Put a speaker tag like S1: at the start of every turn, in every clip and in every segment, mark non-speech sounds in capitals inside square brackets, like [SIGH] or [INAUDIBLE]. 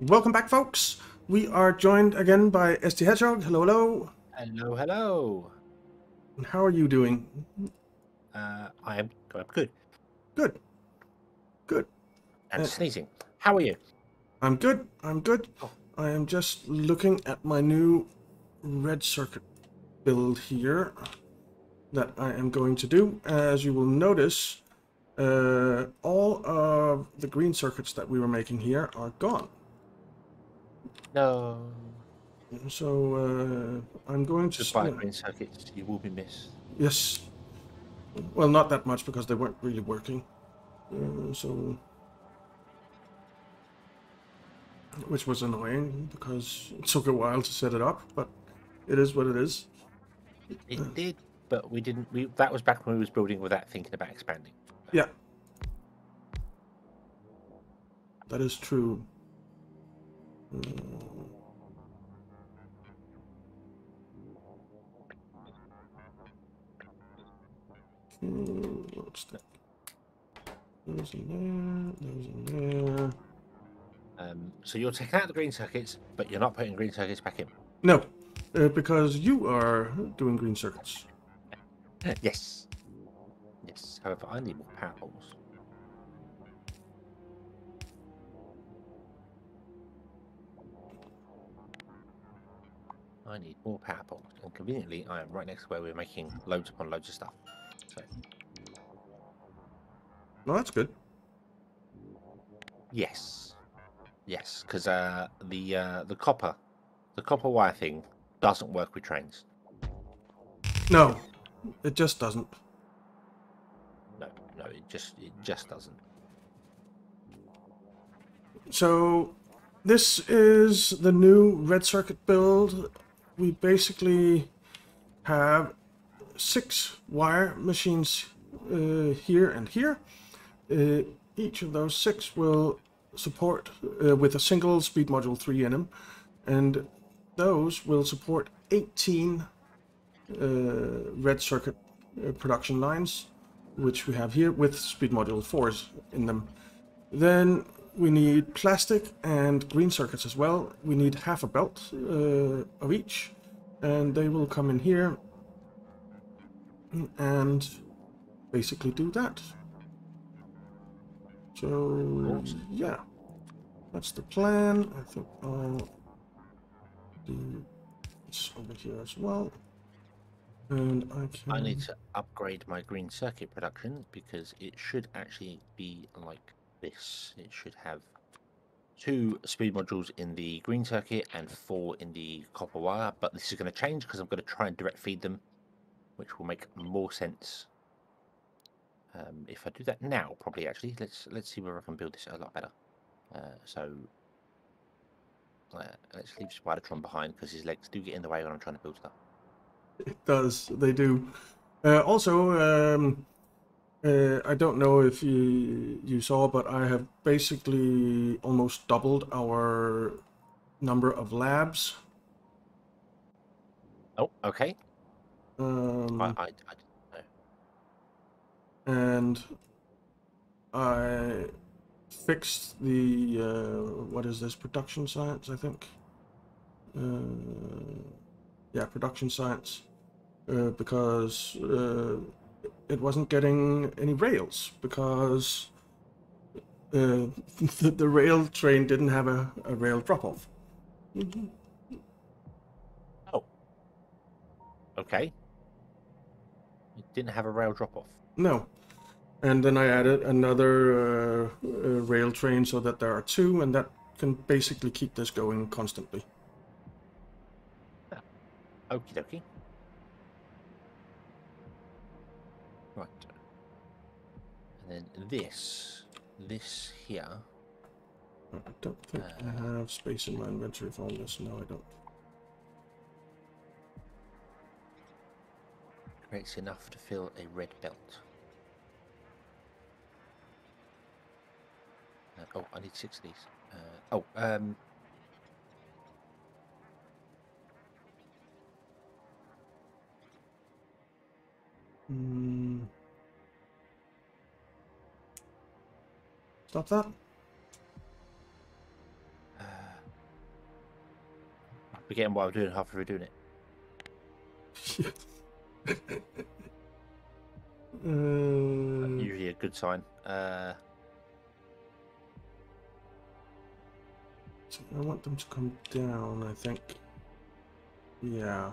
S1: Welcome back, folks. We are joined again by STHedgehog. Hello, hello.
S2: Hello, hello.
S1: How are you doing?
S2: Uh, I am I'm good.
S1: Good. Good.
S2: And
S1: Uh,
S2: sneezing. How are you?
S1: I'm good. I'm good.
S2: Oh.
S1: I am just looking at my new red circuit build here that I am going to do. As you will notice, uh, all of the green circuits that we were making here are gone.
S2: No.
S1: So uh, I'm going to...
S2: Goodbye,
S1: s-
S2: green circuits. You will be missed.
S1: Yes. Well, not that much because they weren't really working. Uh, so. Which was annoying because it took a while to set it up, but it is what it is.
S2: It did, but we didn't. We that was back when we was building without thinking about expanding.
S1: Yeah. That is true. Uh, what's that? Those in there, those in there.
S2: Um, so you're taking out the green circuits, but you're not putting green circuits back in.
S1: No, uh, because you are doing green circuits.
S2: yes. Yes. However, I need more power poles. I need more power poles, and conveniently, I am right next to where we're making loads upon loads of stuff. So,
S1: No, that's good.
S2: yes, yes, because uh, the uh, the copper, the copper wire thing doesn't work with trains.
S1: No, it just doesn't.
S2: No, no, it just it just doesn't.
S1: So, this is the new red circuit build. We basically have six wire machines uh, here and here. Uh, each of those six will support uh, with a single speed module 3 in them, and those will support 18 uh, red circuit uh, production lines, which we have here with speed module 4s in them. Then we need plastic and green circuits as well. We need half a belt uh, of each, and they will come in here and basically do that. So yeah, that's the plan. I think I'll do this over here as well. And I can.
S2: I need to upgrade my green circuit production because it should actually be like this. It should have two speed modules in the green circuit and four in the copper wire. But this is going to change because I'm going to try and direct feed them, which will make more sense. Um, if I do that now, probably actually, let's let's see where I can build this a lot better. Uh, so uh, let's leave Spidertron behind because his legs do get in the way when I'm trying to build stuff.
S1: It does. They do. Uh, also, um, uh, I don't know if you you saw, but I have basically almost doubled our number of labs.
S2: Oh, okay.
S1: Um,
S2: I, I, I didn't know.
S1: and I fixed the uh, what is this production science? I think. Uh, yeah, production science, uh, because uh, it wasn't getting any rails because uh, [LAUGHS] the, the rail train didn't have a, a rail drop off. Oh.
S2: Okay. It didn't have a rail drop off.
S1: No. And then I added another uh, uh, rail train so that there are two, and that can basically keep this going constantly.
S2: Okie dokie. Right. And then this, this here.
S1: I don't think I have space in my inventory for all this. No, I don't.
S2: creates enough to fill a red belt. Uh, oh, I need six of these. Uh, oh, um,
S1: Hmm. Stop that.
S2: uh, forgetting what I'm doing halfway through doing it. [LAUGHS]
S1: uh,
S2: Usually a good sign. Uh,
S1: I want them to come down, I think. Yeah.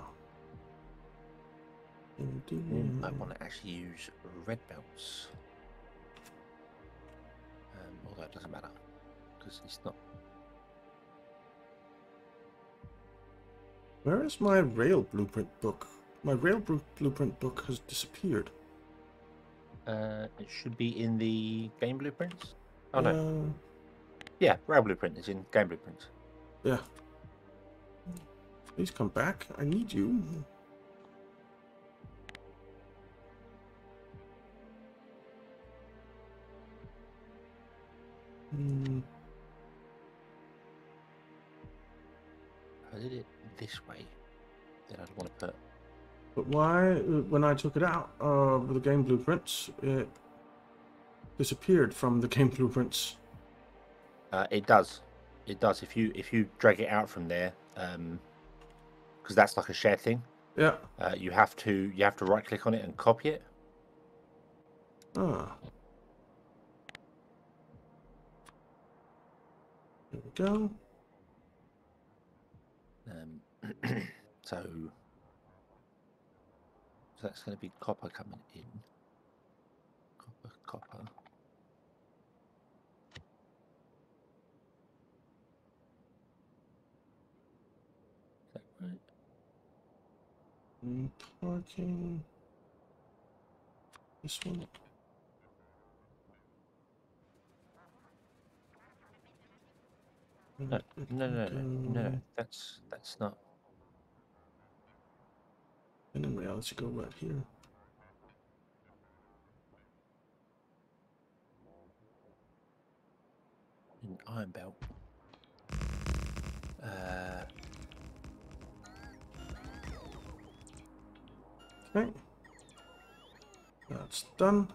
S2: mm, I want to actually use red belts. Although it doesn't matter because it's not.
S1: Where is my rail blueprint book? My rail blueprint book has disappeared.
S2: Uh, it should be in the game blueprints. Oh no,
S1: Uh,
S2: yeah, rail blueprint is in game blueprints.
S1: yeah. Please come back. I need you. Hmm.
S2: I did it this way. Then I'd want to put.
S1: But why, uh, when I took it out of the game blueprints, it disappeared from the [LAUGHS] game blueprints?
S2: Uh, it does. It does. If you if you drag it out from there, um, because that's like a shared thing.
S1: Yeah.
S2: Uh, you have to you have to right click on it and copy it.
S1: Ah. There we go.
S2: Um, [CLEARS THROAT] so, so that's going to be copper coming in. Copper, copper. Is that right?
S1: Mm, Parking. This one.
S2: No, no, no, no. That's that's not.
S1: And then reality go right here.
S2: an iron belt. Uh,
S1: Okay. That's done.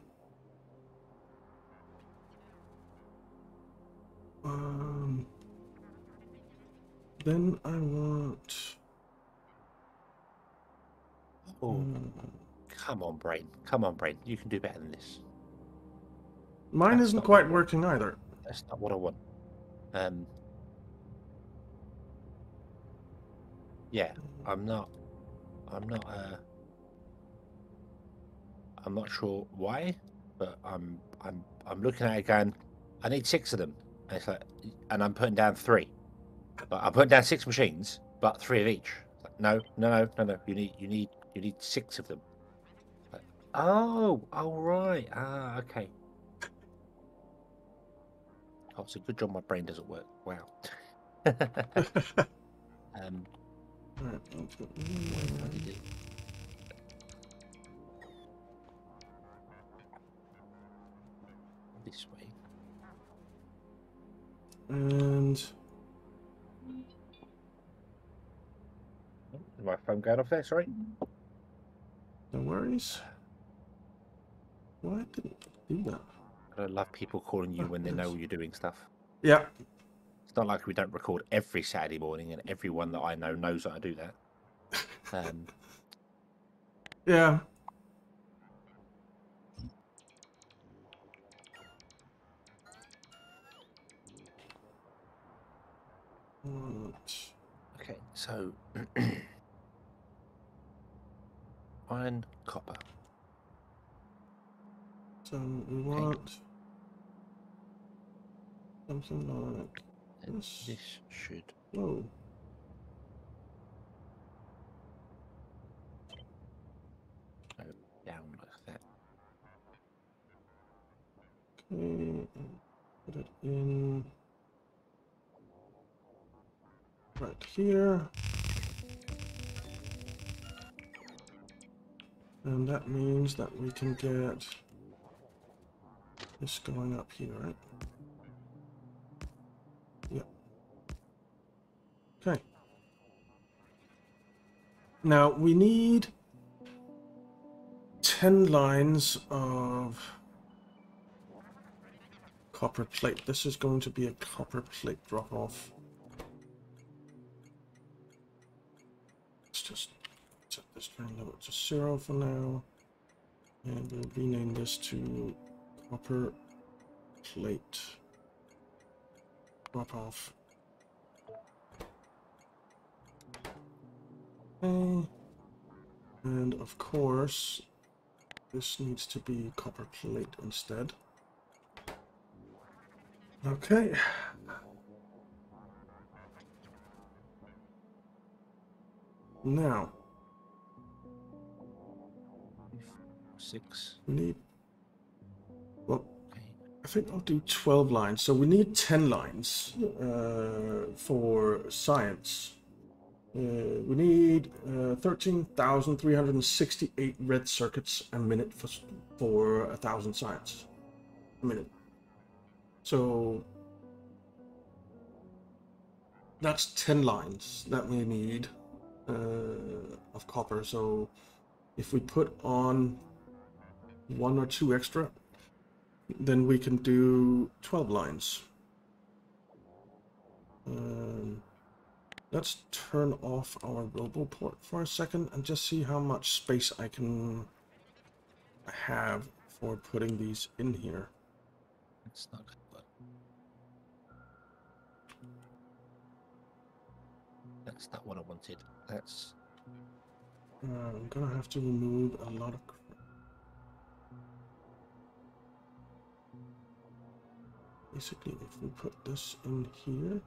S1: Um. Then I want.
S2: oh,
S1: mm,
S2: come on, brain. Come on, brain. You can do better than this.
S1: Mine
S2: That's
S1: isn't quite
S2: what I want.
S1: working either.
S2: That's not what I want. Um. Yeah, I'm not. I'm not. Uh. I'm not sure why, but I'm. I'm. I'm looking at it going. I need six of them. And it's like, and I'm putting down three. But I put down six machines, but three of each. No, no, no, no, no. You need. You need. You need six of them. Oh. Oh right. Ah. Okay. Oh, it's a good job my brain doesn't work. Wow. [LAUGHS] um? This way.
S1: And
S2: Is my phone going off there? Sorry.
S1: no worries. Why didn't do that?
S2: I love people calling you
S1: Oh,
S2: when they know you're doing stuff.
S1: Yeah.
S2: It's not like we don't record every Saturday morning, and everyone that I know knows that I do that. Um, [LAUGHS]
S1: Yeah.
S2: Okay, so [CLEARS THROAT] iron, copper.
S1: So we want something like
S2: And
S1: Yes.
S2: this should
S1: whoa.
S2: go down like that.
S1: Okay, put it in right here. And that means that we can get this going up here, right? Yep. Okay. Now we need 10 lines of copper plate. This is going to be a copper plate drop off. Let's turn it to zero for now. And we'll rename this to copper plate. Drop off. Okay. And of course, this needs to be copper plate instead. Okay. Now,
S2: Six.
S1: we need, well. I think I'll do 12 lines. So we need 10 lines uh, for science. Uh, we need uh, 13,368 red circuits a minute for, for a thousand science a minute. So that's 10 lines that we need uh, of copper. So if we put on one or two extra, then we can do 12 lines. Um, let's turn off our RoboPort for a second and just see how much space I can have for putting these in here.
S2: That's not good. But... That's not what I wanted. That's
S1: Uh, I'm gonna have to remove a lot of. Basically, if we put this in here,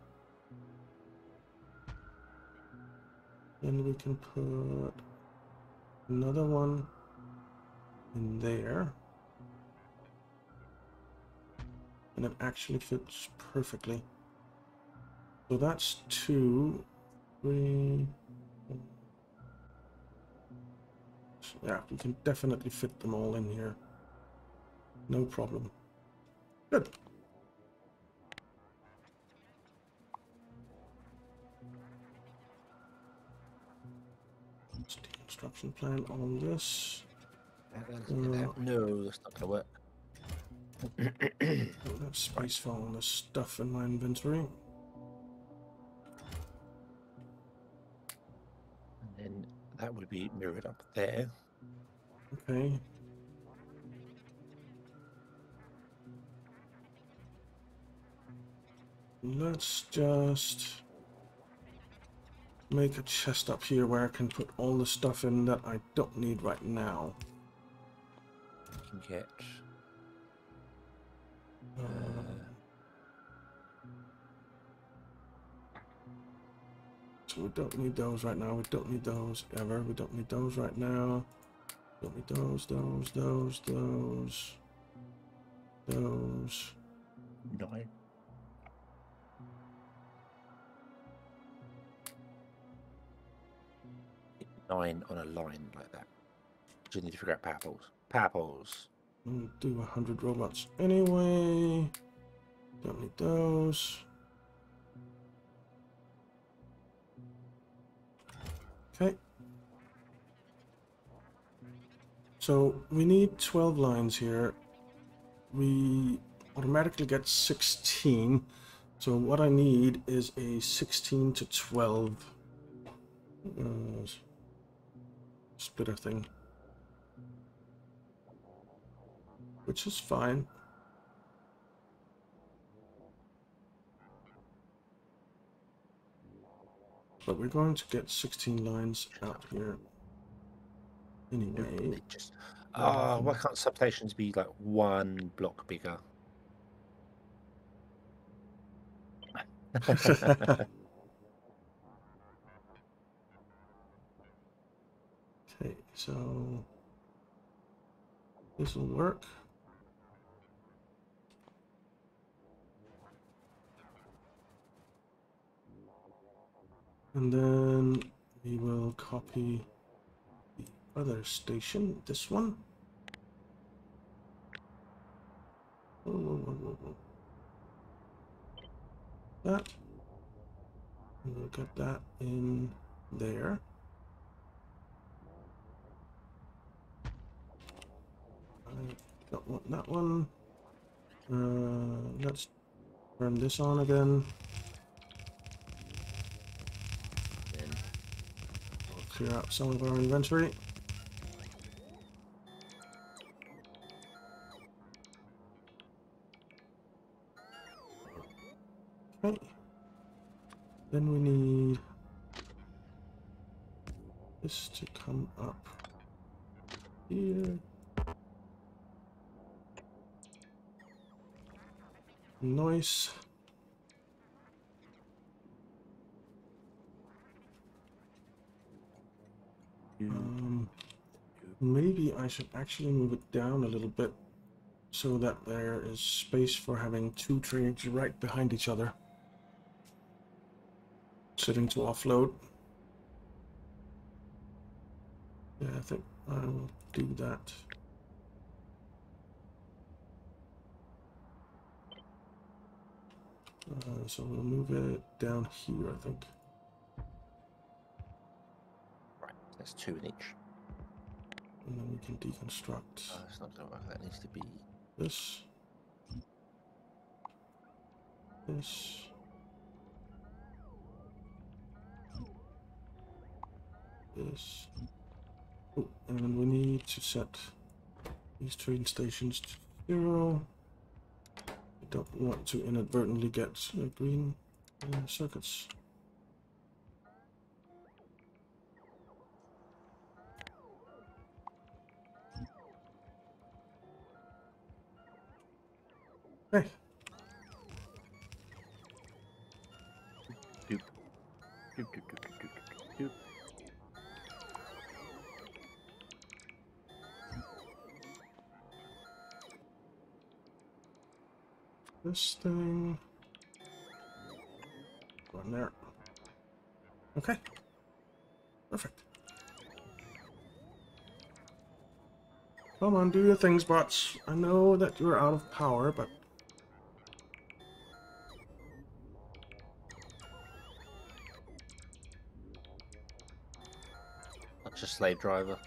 S1: then we can put another one in there. And it actually fits perfectly. So that's two, three, Yeah, we can definitely fit them all in here. No problem. Good. What's the instruction plan on this?
S2: that- uh, no, that's not gonna work.
S1: I don't have space for all this stuff in my inventory.
S2: And then that would be mirrored up there.
S1: Okay. Let's just make a chest up here where I can put all the stuff in that I don't need right now.
S2: You can get
S1: Uh, so we don't need those right now. We don't need those ever. We don't need those right now. Don't need those, those, those, those, those.
S2: nine. Nine on a line like that. Just need to figure out power poles. Power poles.
S1: Do a hundred robots anyway. Don't need those. Okay. So we need 12 lines here. We automatically get 16. So what I need is a 16 to 12 uh, splitter thing. Which is fine. But we're going to get 16 lines out here. Anyway,
S2: just. Ah, why can't substations be like one block bigger? [LAUGHS] [LAUGHS]
S1: so this will work. And then we will copy the other station, this one. Whoa, whoa, whoa. That. We'll get that in there. Don't want that one. Uh, let's turn this on again.
S2: Then
S1: clear out some of our inventory. Okay. Then we need this to come up here. Nice. Um, maybe I should actually move it down a little bit so that there is space for having two trains right behind each other. Sitting to offload. Yeah, I think I will do that. Uh, so we'll move it down here, I think.
S2: Right, that's two in each.
S1: And then we can deconstruct
S2: Oh, it's not going to work. That needs to be.
S1: this. This. This. Oh, and then we need to set these train stations to zero. Don't want to inadvertently get uh, green uh, circuits. Hey,
S2: doop, doop, doop,
S1: this thing. Run there. Okay. Perfect. Come on, do your things, bots. I know that you're out of power, but
S2: Not just slave driver.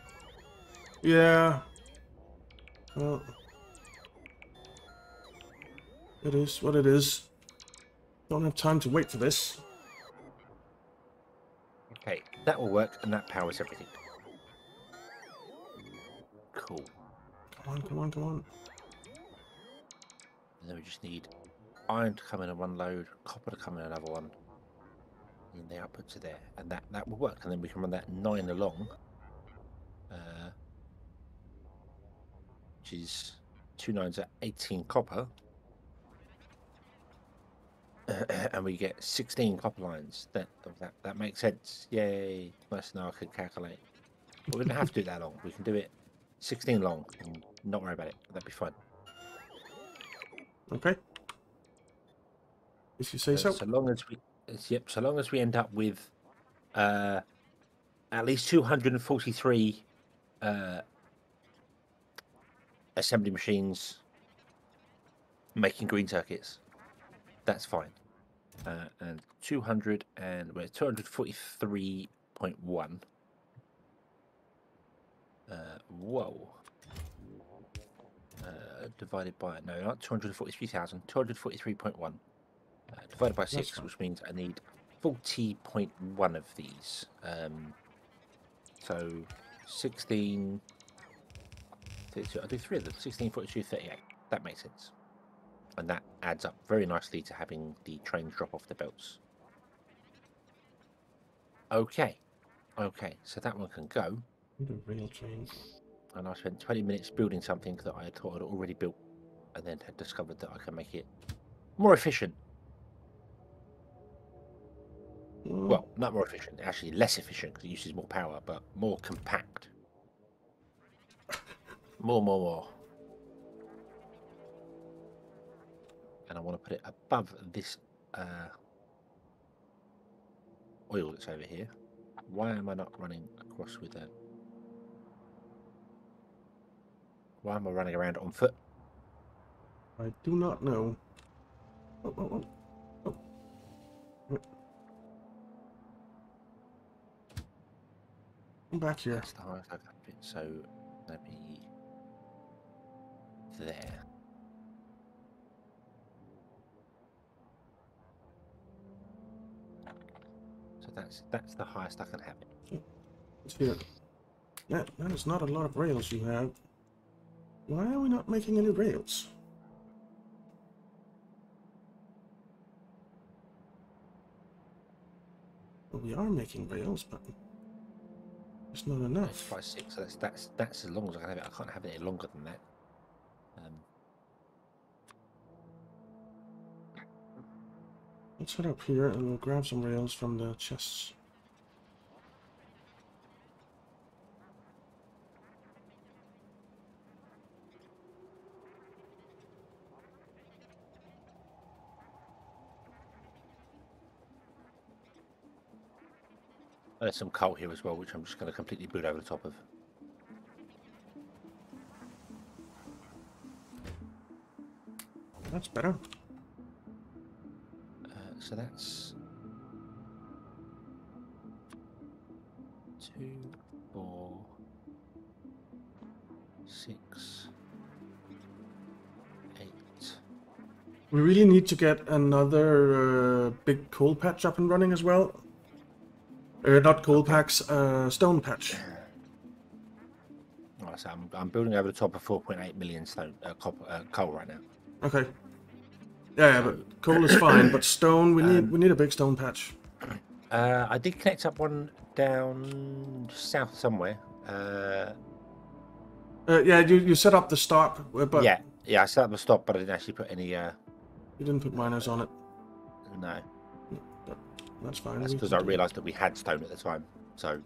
S1: yeah. Well, it is what it is. Don't have time to wait for this.
S2: Okay, that will work, and that powers everything. Cool.
S1: Come on, come on, come on.
S2: And then we just need iron to come in one load, copper to come in another one. And the outputs are there, and that that will work. And then we can run that nine along, uh, which is two nines at eighteen copper, [CLEARS THROAT] and we get sixteen copper lines. That that that makes sense. Yay! Nice now I can calculate. But we don't have to do that long. We can do it sixteen long and not worry about it. That'd be fine.
S1: Okay. If you say
S2: Uh,
S1: so.
S2: So long as we, yep. So long as we end up with uh, at least two hundred and forty-three uh, assembly machines making green circuits, that's fine. Uh, and two hundred and we're two hundred forty-three point one. Uh, whoa. Uh, divided by no, not two hundred forty-three thousand. Two hundred forty-three point one. Uh, divided by six, which means I need 40.1 of these. Um, so 16. 32, I'll do three of them 16, 42, 38. That makes sense. And that adds up very nicely to having the trains drop off the belts. Okay. Okay, so that one can go.
S1: The rail train.
S2: And I spent 20 minutes building something that I thought I'd already built and then had discovered that I can make it more efficient.
S1: Mm,
S2: Well, not more efficient, actually less efficient because it uses more power, but more compact. [LAUGHS] More, more, more. And I want to put it above this uh, oil that's over here. Why am I not running across with that? Why am I running around on foot?
S1: I do not know. Oh, oh, oh. Oh. I'm back here.
S2: That's the highest I can fit. So let me there. That's that's the highest I can have it.
S1: Let's see. That, that is not a lot of rails you have. Why are we not making any rails? Well, we are making rails, but it's not enough.
S2: five six. So that's that's that's as long as I can have it. I can't have it any longer than that. Um,
S1: Let's head up here and we'll grab some rails from the chests.
S2: there's some coal here as well, which I'm just going to completely boot over the top of.
S1: That's better.
S2: So that's two, four, six, eight.
S1: We really need to get another uh, big coal patch up and running as well. Uh, not coal packs, uh, stone patch.
S2: Right, so I'm, I'm building over the top of 4.8 million stone uh, copper, uh, coal right now.
S1: Okay. Yeah, but coal is fine, but stone, we need
S2: Um,
S1: we need a big stone patch.
S2: Uh, I did connect up one down south somewhere. Uh,
S1: Uh, yeah, you, you set up the stop, uh, but
S2: yeah, yeah, I set up the stop, but I didn't actually put any. Uh,
S1: you didn't put miners on it.
S2: no,
S1: That's fine.
S2: that's because I realised that we had stone at the time. So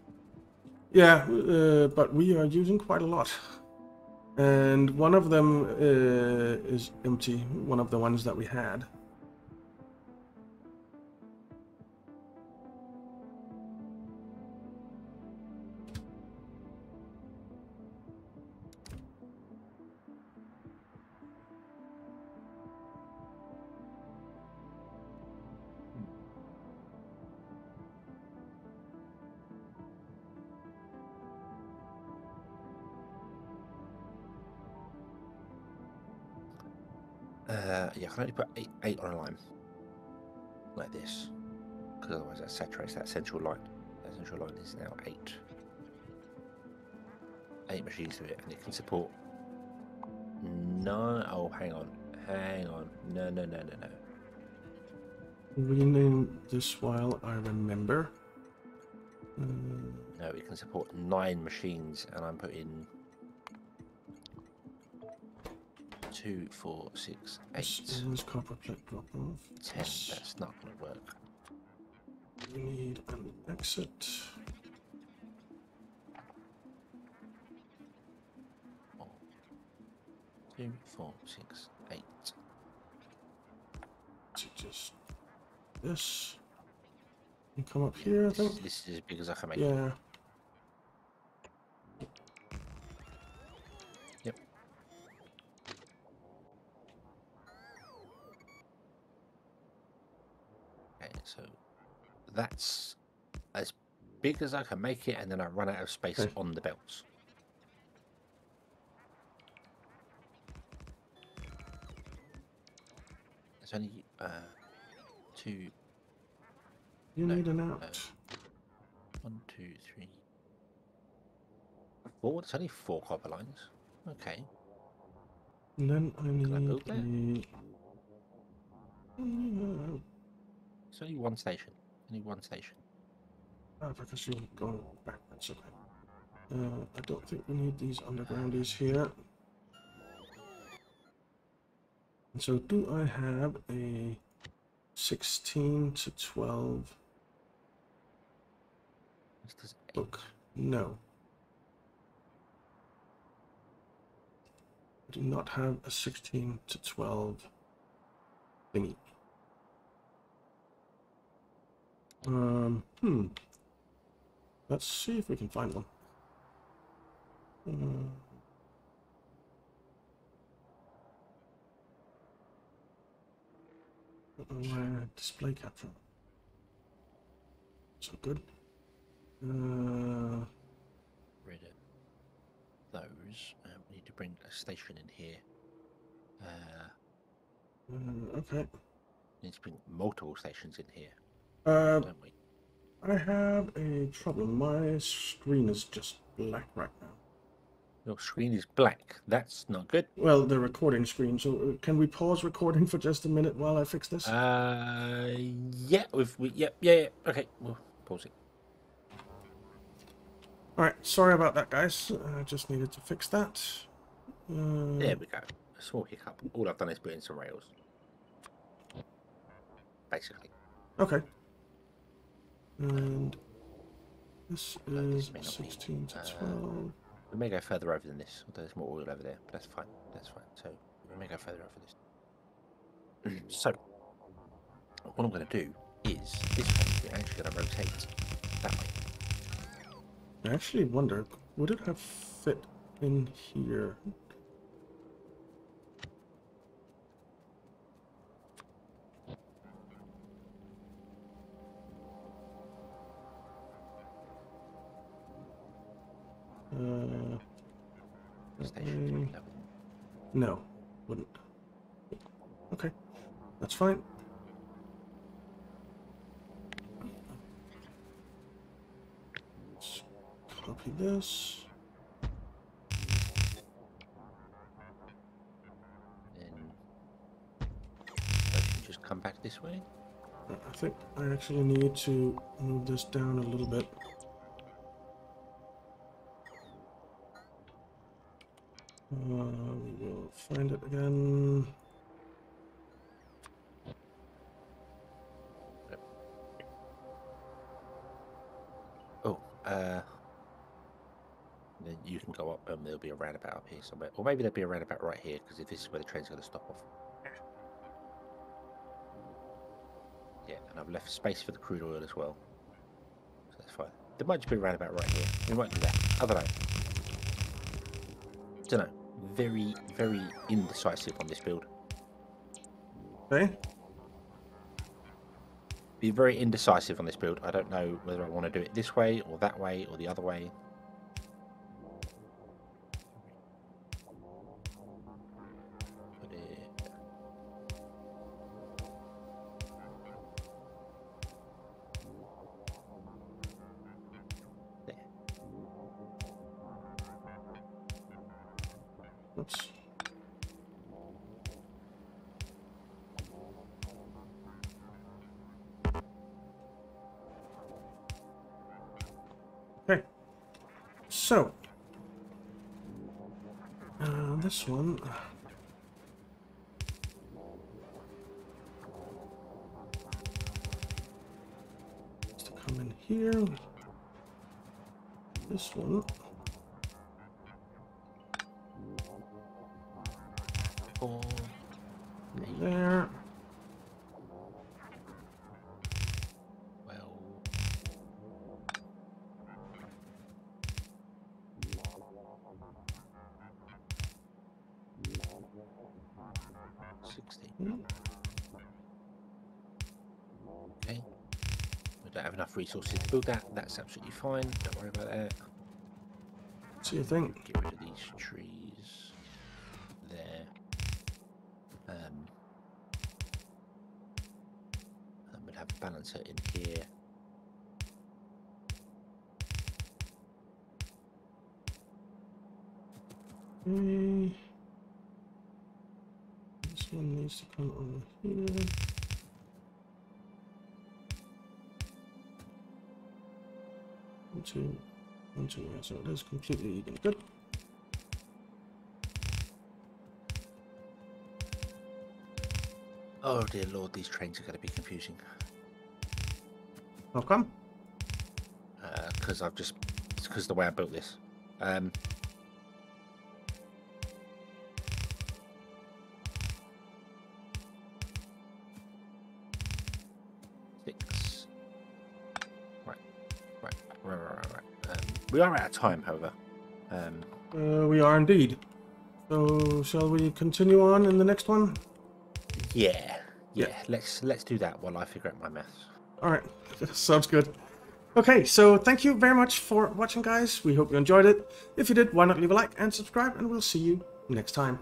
S1: Yeah, uh, but we are using quite a lot. And one of them uh, is empty, one of the ones that we had.
S2: I can only put eight, eight on a line like this, because otherwise that saturates that central line. That central line is now eight. Eight machines to it, and it can support. No, oh, hang on, hang on, no, no, no, no, no.
S1: Rename this while I remember. Uh,
S2: No, it can support nine machines, and I'm putting two, four, six, eight,
S1: copper plate drop off.
S2: ten. That's not going to work.
S1: We need an exit.
S2: Four, two, four, six, eight.
S1: To just this. And come up here, I think.
S2: this is as big as I can make. it.
S1: Yeah.
S2: Okay, so that's as big as I can make it, and then I run out of space
S1: Okay.
S2: on the belts. There's only uh, two,
S1: You
S2: No,
S1: need an out.
S2: one, two, three, four. There's only four copper lines. Okay.
S1: And then I
S2: Can I
S1: need
S2: build that?
S1: a.
S2: It's only one station. Only one station.
S1: Ah, because you're going backwards. Okay. Uh, I don't think we need these undergroundies here. And so, do I have a 16 to 12
S2: This does eight.
S1: book? No. I do not have a 16 to 12 thingy. Um, hmm. Let's see if we can find one. Uh, uh, display capture. So good. Uh,
S2: rid of those. Uh, we need to bring a station in here. Uh,
S1: uh, okay.
S2: need to bring multiple stations in here,
S1: Uh. I have a problem. My screen is just black right now.
S2: Your screen is black. That's not good.
S1: Well, the recording screen. So uh, can we pause recording for just a minute while I fix this?
S2: Uh, yeah, we've, we, yeah, yeah, yeah. Okay, we'll pause it.
S1: All right. Sorry about that, guys. I just needed to fix that. Uh,
S2: There we go. A small hiccup. All I've done is put in some rails. Basically.
S1: Okay. And this is
S2: may not be,
S1: 16 to
S2: uh,
S1: 12.
S2: We may go further over than this, although there's more oil over there, but that's fine. That's fine. So we may go further over this. [CLEARS THROAT] so what I'm going to do is this one we're actually going to rotate that way.
S1: I actually wonder, would it have fit in here? Uh,
S2: The station should be
S1: Mm. no, wouldn't. Okay, that's fine. Let's copy this.
S2: Come back this way.
S1: I think I actually need to move this down a little bit. Uh, we will find it again.
S2: Oh, uh, then you can go up and there'll be a roundabout up here somewhere. Or maybe there'll be a roundabout right here because if this is where the train's going to stop off. Yeah, and I've left space for the crude oil as well. So that's fine. There might just be a roundabout right here. We might do that. I don't know. Don't know. Very, very indecisive on this build.
S1: Okay.
S2: Be very indecisive on this build. I don't know whether I want to do it this way or that way or the other way. Four.
S1: There.
S2: Well. Sixteen. Okay. We don't have enough resources to build that. That's absolutely fine. Don't worry about that.
S1: So you think?
S2: Get rid of these trees. There. Balancer in here.
S1: Okay. This one needs to come over here. One, two, one, two, yeah, so is completely even. Good.
S2: Oh dear lord, these trains are going to be confusing.
S1: How come?
S2: Because I've just. It's because the way I built this. Um. Six. Right. Right. Right. Right. Right. right. Um, we are out of time, however. Um,
S1: Uh, we are indeed. So, shall we continue on in the next one?
S2: yeah.
S1: Yeah.
S2: Yeah. Let's let's do that while I figure out my maths.
S1: All right, [LAUGHS] sounds good. Okay, so thank you very much for watching, guys. We hope you enjoyed it. If you did, why not leave a like and subscribe, and we'll see you next time.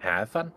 S2: Have fun.